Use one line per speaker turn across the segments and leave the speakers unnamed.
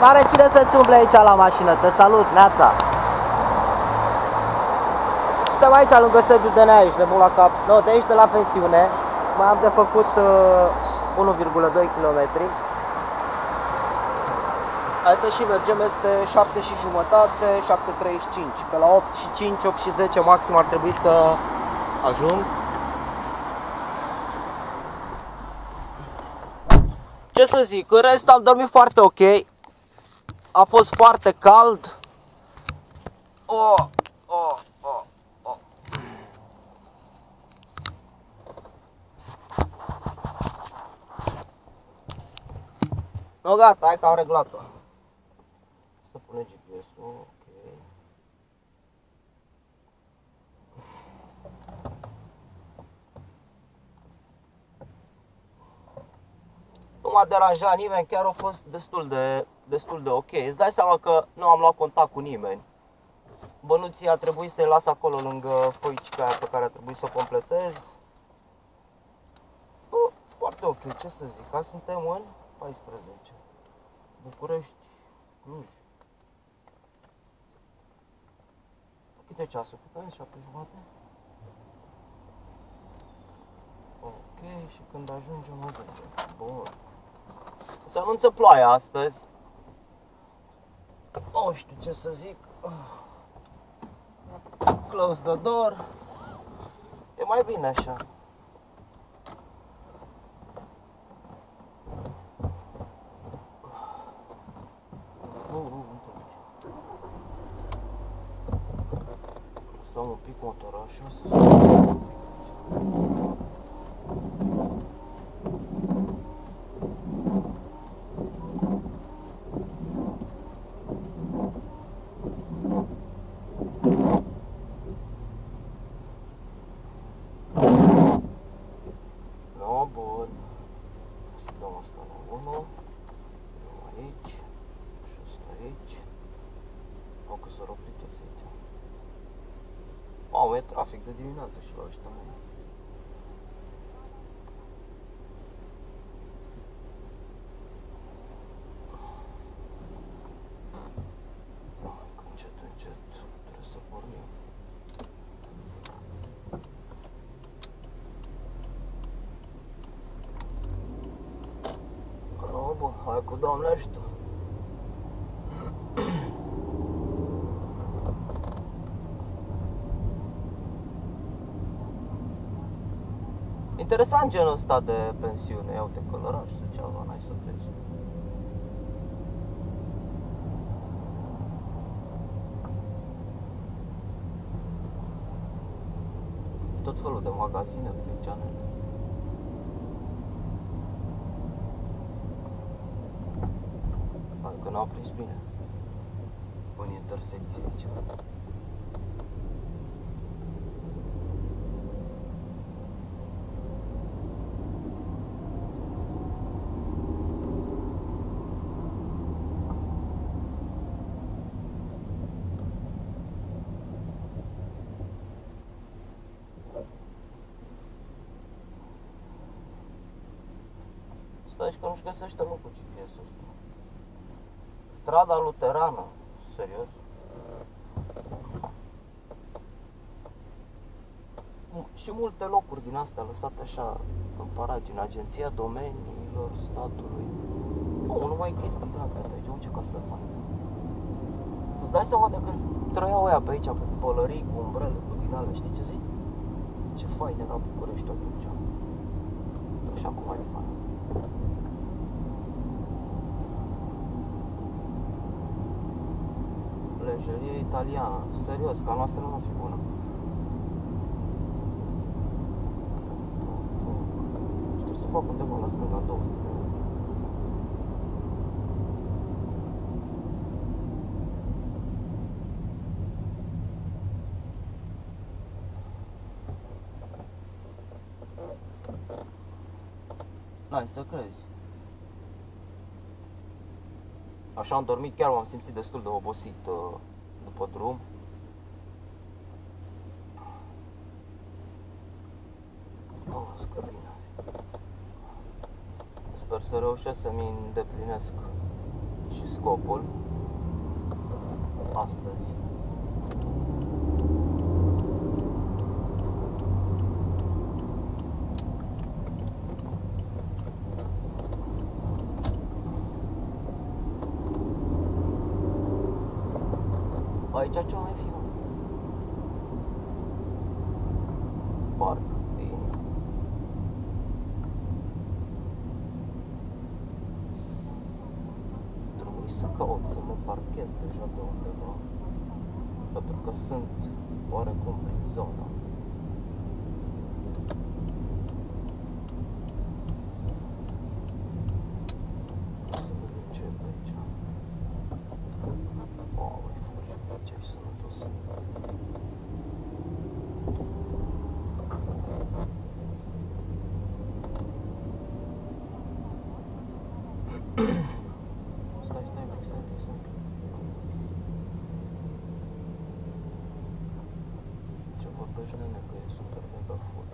N-are cine să-ți umble aici la mașină. Te salut, Neața. Suntem aici lângă sediul DNA, ești nebun la cap. Nu, de aici de la pensiune. Mai am de făcut uh, 1,2 km. Hai să și mergem, este 7 și jumătate, 7.35. Pe la 8 și 5, 8 și 10 maxim ar trebui să ajung. Ce să zic, în rest am dormit foarte ok. A fost foarte cald. Oh, oh, oh, oh. No, gata, hai că am reglat-o. Să pune GPS-ul, Nu m-a deranjat nimeni, chiar a fost destul de, destul de ok. Îți dai seama că nu am luat contact cu nimeni. Bănuții a trebuit să-i las acolo lângă foicica aia pe care a trebuit să o completez. Bă, foarte ok, ce să zic, azi suntem în 14. București, Cluj. Câte ceasul? Câte ani? 7 jumate? Ok, și când ajungem, ajungem. Bun. Se anunță ploaia astăzi. Nu știu ce să zic. Close the door. E mai bine așa. Nu, nu, nu te duci. Să un pic motorul așa să No, bun. Să dăm asta la 1. Dăm aici. Și asta aici. O că s-a oprit toți aici. Mamă, e trafic de dimineață și la ăștia. mă. Hai că încet, încet trebuie să pornim. No, bă, hai cu doamne ajută. Interesant genul ăsta de pensiune. Ia uite călăraș sau ceva, n-ai să crezi. Tot felul de magazine pe geanele. Hai că n-au prins bine. În intersecție aici. Stai și că nu-și găsește locul GPS-ul ăsta. Strada Luterană. Serios? M- Și multe locuri din astea lăsate așa în paragine. Agenția Domeniilor Statului. Nu, numai chestii din astea pe aici. Uite că asta fain. Îți dai seama de când trăiau aia pe aici, cu pălării, cu umbrele, cu din alea, știi ce zic? Ce fain era București atunci. Așa cum mai e fain. Lejerie italiană. Serios, ca noastră nu fi bună. Știu să fac undeva la stânga 200 de euro. N-ai să crezi. Așa am dormit, chiar m-am simțit destul de obosit uh, după drum. Oh, scărbine. Sper să reușesc să-mi îndeplinesc și scopul astăzi. Aici ce mai fi? mă? Parc. Bine. Trebuie să caut să mă parchez deja pe undeva. Pentru că sunt oarecum prin zona. Să vedem ce e pe aici. Mamă, e foarte ce sănătos. Stai, stai, un pic, stai, un pic, stai. un pic. Ce vorbești, nene, că e super mega full.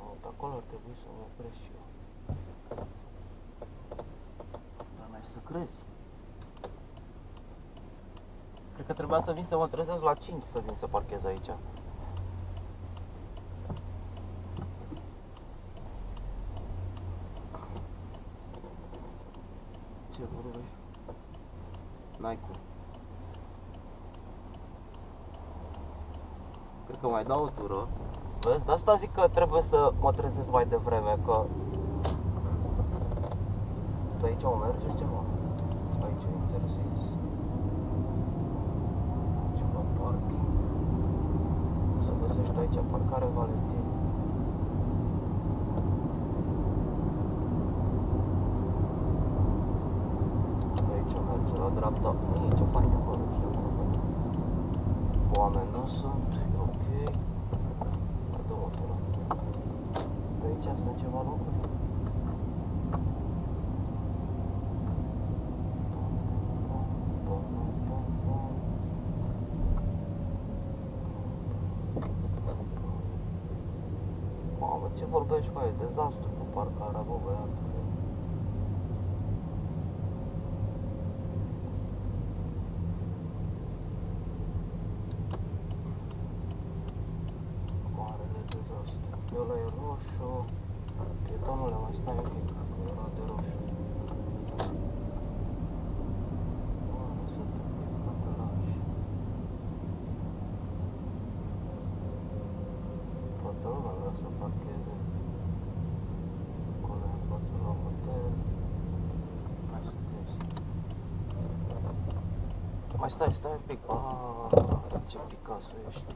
Oh, pe acolo ar trebui să mă opresc și eu. Dar n-ai să crezi. Cred că trebuia să vin să mă trezesc la 5 să vin să parchez aici. Ce vorbești? N-ai cum. Cred că mai dau o tură. Vezi? De asta zic că trebuie să mă trezesc mai devreme, că... Pe aici o merge ceva? Aici e interzis. Ceva parking. O să găsești aici parcare Valentin. Pe aici merge la dreapta. Nu e ce fain acolo, ce Oameni nu sunt, e ok. Mai dă o tură. Pe aici sunt ceva locuri. Mamă, ce vorbești, bă, e dezastru cu parcarea, bă, băiatule. Marele dezastru. Ăla e roșu. Pietonule, mai stai un pic, că era de roșu. Oare să te pierd ca te lași. Toată lumea vrea să parcheze. Acolo în față la hotel. Hai să te ies. Mai stai, stai un pic. Aaaa, ce Picasso ești.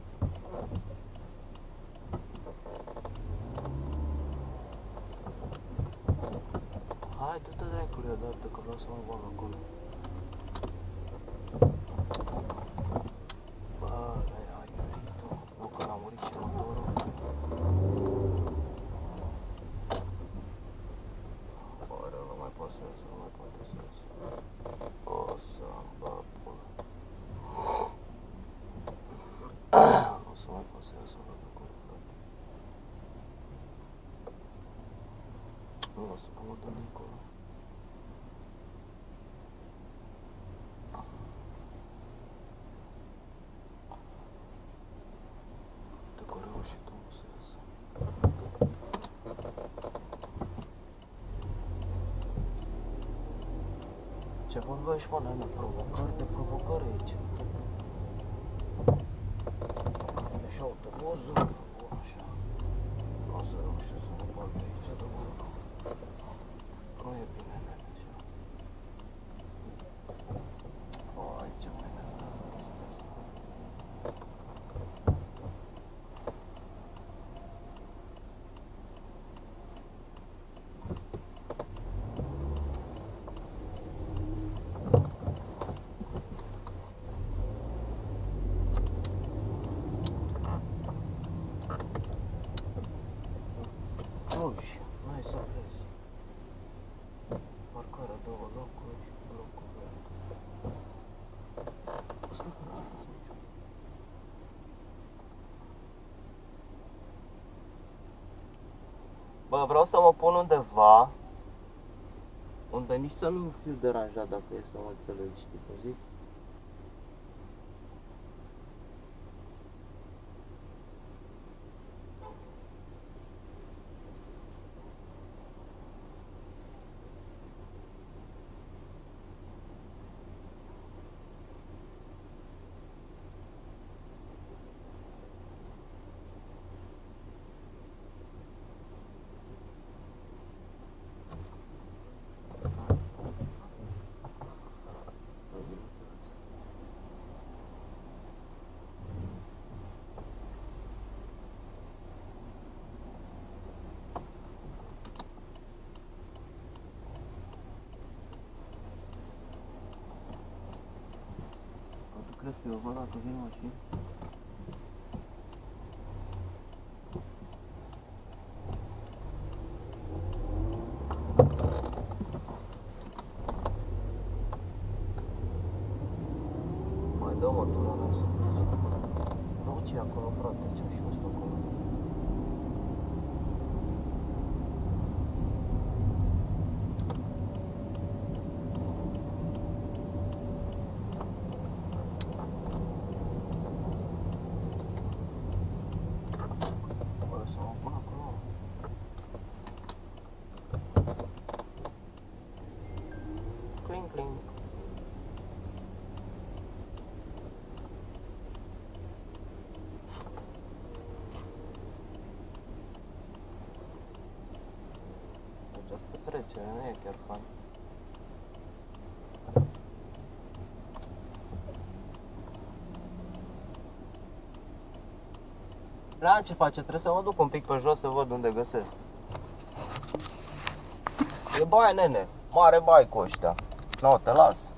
Hai, du-te dracului odată, că vreau să mă bag acolo. Bă, ai, ai, ai, tu. Nu, că n-a murit și motorul. Oare nu mai pot să ies, nu mai pot să ies. O să-mi bag pula. Nu o să mai pot să ies odată acolo, frate. Nu o să mă dă încolo. Te că au reușit omul să iasă. Ce vorbești, mă, nene? Provocări de provocări aici. E și autobuzul. Așa. Nu o să reușesc să mă bag de aici de mult. Nu e bine, nene, așa. O, aici mai nene, chestia asta. Uși, n-ai să vezi. Parcarea două locuri, blocul verde. Stai că n-am fost nicio. Bă, vreau să mă pun undeva unde nici să nu fiu deranjat dacă e să mă înțelegi, știi cum zic? Tu crezi că eu văd dacă vin mașini? Mai dă-mă tu la nas. Nu ce acolo, frate, ce-am și fost acolo. Bă, să mă pun acolo. Cling, cling. Această trecere nu e chiar fain. La ce face? Trebuie să mă duc un pic pe jos să văd unde găsesc. E baie, nene. Mare bai cu ăștia. Nu, te las.